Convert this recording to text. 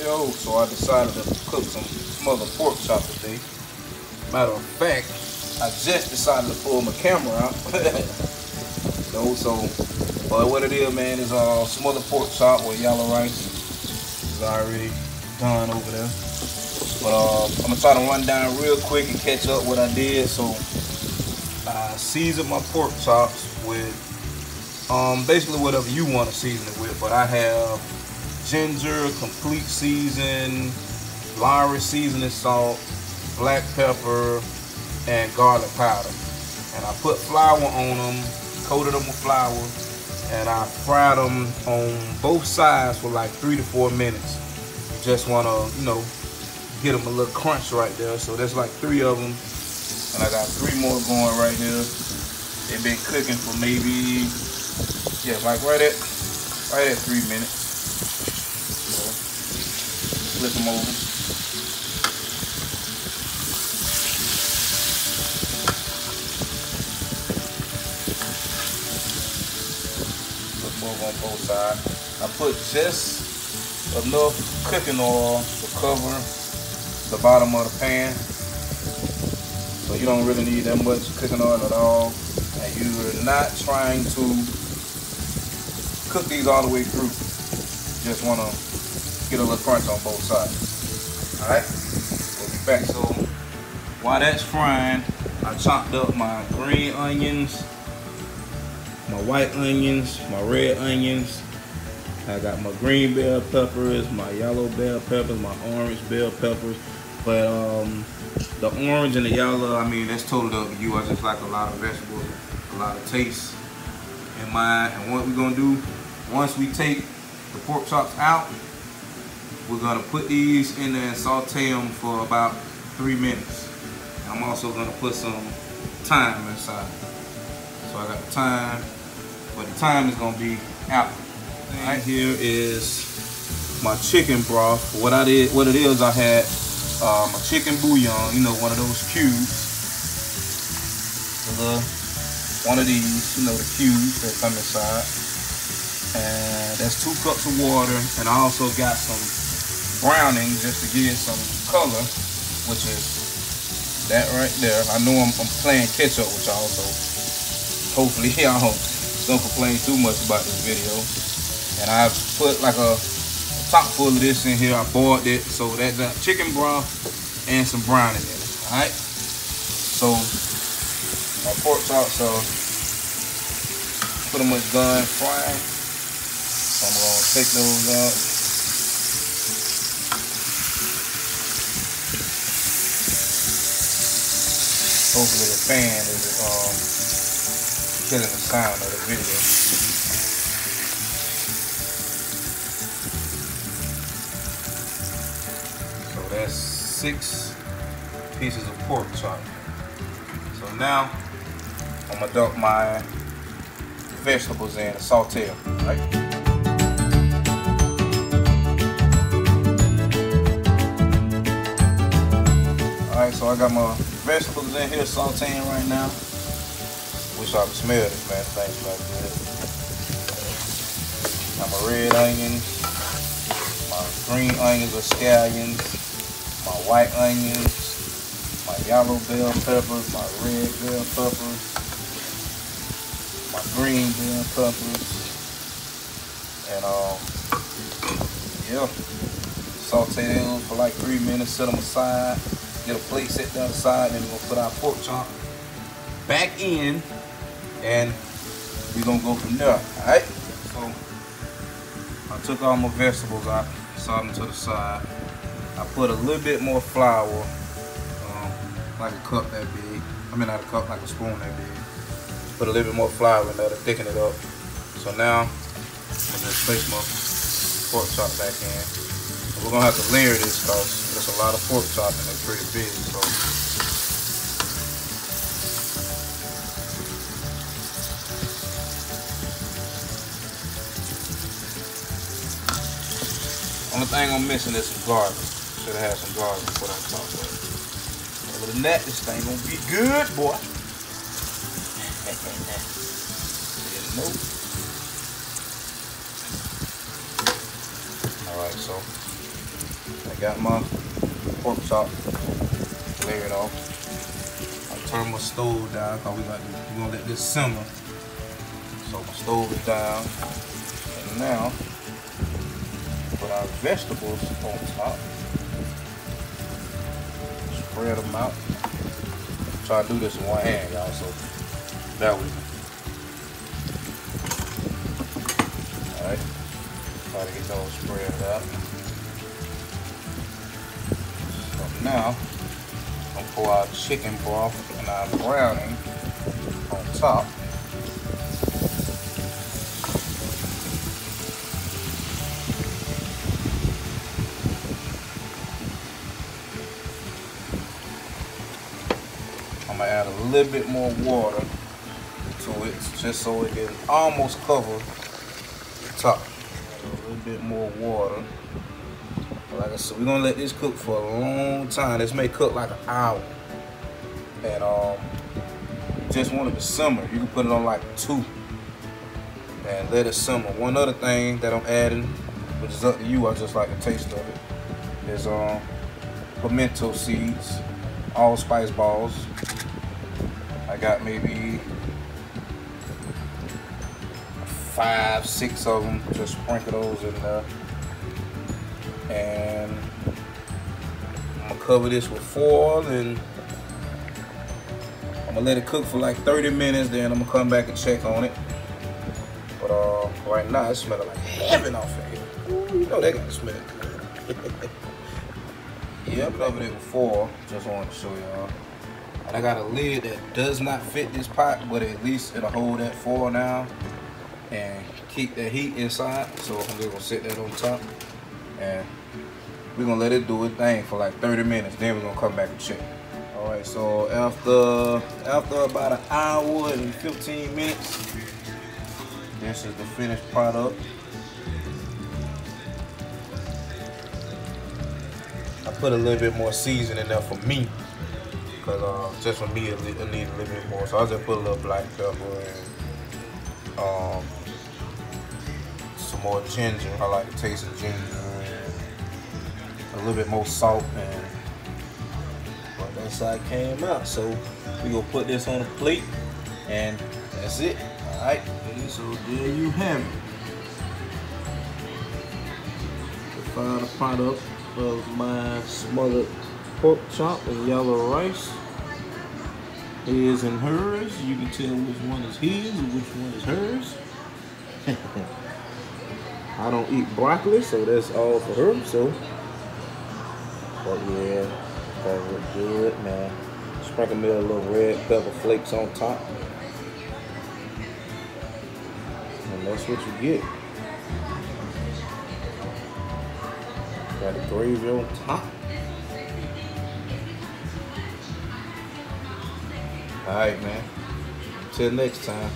Yo, so I decided to cook some smothered pork chop today. Matter of fact, I just decided to pull my camera out. no, so, but what it is, man, is uh, smothered pork chop with yellow rice. It's already done over there. But uh, I'm gonna try to run down real quick and catch up what I did. So I seasoned my pork chops with um, basically whatever you want to season it with. But I have ginger, complete season, Lawry seasoning salt, black pepper, and garlic powder. And I put flour on them, coated them with flour, and I fried them on both sides for like three to four minutes. Just want to, you know, get them a little crunch right there. So there's like three of them. And I got three more going right here. They've been cooking for maybe, yeah, like right at, right at three minutes. Flip them over. on both sides. I put just enough cooking oil to cover the bottom of the pan. So you don't really need that much cooking oil at all. And you're not trying to cook these all the way through. Just want to get a little crunch on both sides. Alright, we'll be back. So while that's frying, I chopped up my green onions, my white onions, my red onions. I got my green bell peppers, my yellow bell peppers, my orange bell peppers. But um, the orange and the yellow, I mean, that's totally up to you. I just like a lot of vegetables, a lot of taste in mine. And what we're gonna do, once we take the pork chops out, we're gonna put these in there and saute them for about three minutes. I'm also gonna put some thyme inside. So I got the thyme, but the thyme is gonna be out. Right here is my chicken broth. What I did, what it is, I had uh, my chicken bouillon, you know, one of those cubes. One of these, you know, the cubes that come inside. And that's two cups of water. And I also got some browning just to give it some color, which is that right there. I know I'm, I'm playing catch up with y'all, so hopefully y'all don't complain too much about this video. And I put like a, a top full of this in here. I boiled it. So that's a chicken broth and some browning in it. Alright? So my pork chops are pretty much done frying. So I'm gonna take those out. Hopefully the fan is um killing the sound of the video. So that's six pieces of pork chop. So now I'm gonna dump my vegetables in and saute them, right? Alright, so I got my vegetables in here sauteing right now. Wish I could smell this, man. This thing smells good. Got my red onions, my green onions or scallions, my white onions, my yellow bell peppers, my red bell peppers, my green bell peppers, and um, yeah, saute those for like three minutes, set them aside, get a plate set down aside, then we're gonna put our pork chop back in and we're gonna go from there. Alright? So I took all my vegetables out, saw them to the side. I put a little bit more flour, um, like a cup that big. I mean not a cup, like a spoon that big. Put a little bit more flour in there to thicken it up. So now I'm gonna place my pork chop back in. We're gonna have to layer this because there's a lot of pork chop and they're pretty big. So Only thing I'm missing is some garlic. Should have had some garlic on top of it. Other than that, this thing gonna be good, boy. nope. Alright, so I got my pork chop layered off. I turn my stove down because we got we're gonna let this simmer. So my stove is down. And now put our vegetables on top. Spread them out. Try to do this in one hand, y'all, so that way. Alright. Try to get those spread out. Now, I'm gonna pour our chicken broth and our browning on top. I'm gonna add a little bit more water to it just so it can almost cover the top. A little bit more water. Like I said, we're gonna let this cook for a long time. This may cook like an hour. And um, just want it to simmer. You can put it on like two and let it simmer. One other thing that I'm adding, which is up to you, I just like the taste of it, is um, pimento seeds, allspice balls. I got maybe five, six of them. Just sprinkle those in there. And I'm gonna cover this with foil and I'm gonna let it cook for like 30 minutes, then I'm gonna come back and check on it. But uh, right now it smells like heaven off of here. You know they got to smell good. yeah, I covered it with foil. Just wanted to show y'all. And I got a lid that does not fit this pot, but at least it'll hold that foil now and keep that heat inside. So I'm just gonna set that on top and we're gonna let it do its thing for like 30 minutes. Then we're gonna come back and check. All right, so after after about an hour and 15 minutes, this is the finished product. I put a little bit more seasoning in there for me, cause uh, just for me it, needs a little bit more. So I just put a little black pepper and um, some more ginger. I like the taste of ginger a little bit more salt and but it came out. So we gonna put this on a plate and that's it. Alright, so there you have it. The final product of my smothered pork chop and yellow rice. His and hers. You can tell which one is his and which one is hers. I don't eat broccoli, so that's all for her. So, but yeah, that look good, man. Sprinkle me a little red pepper flakes on top, and that's what you get. Got the gravy on top. All right, man. Till next time.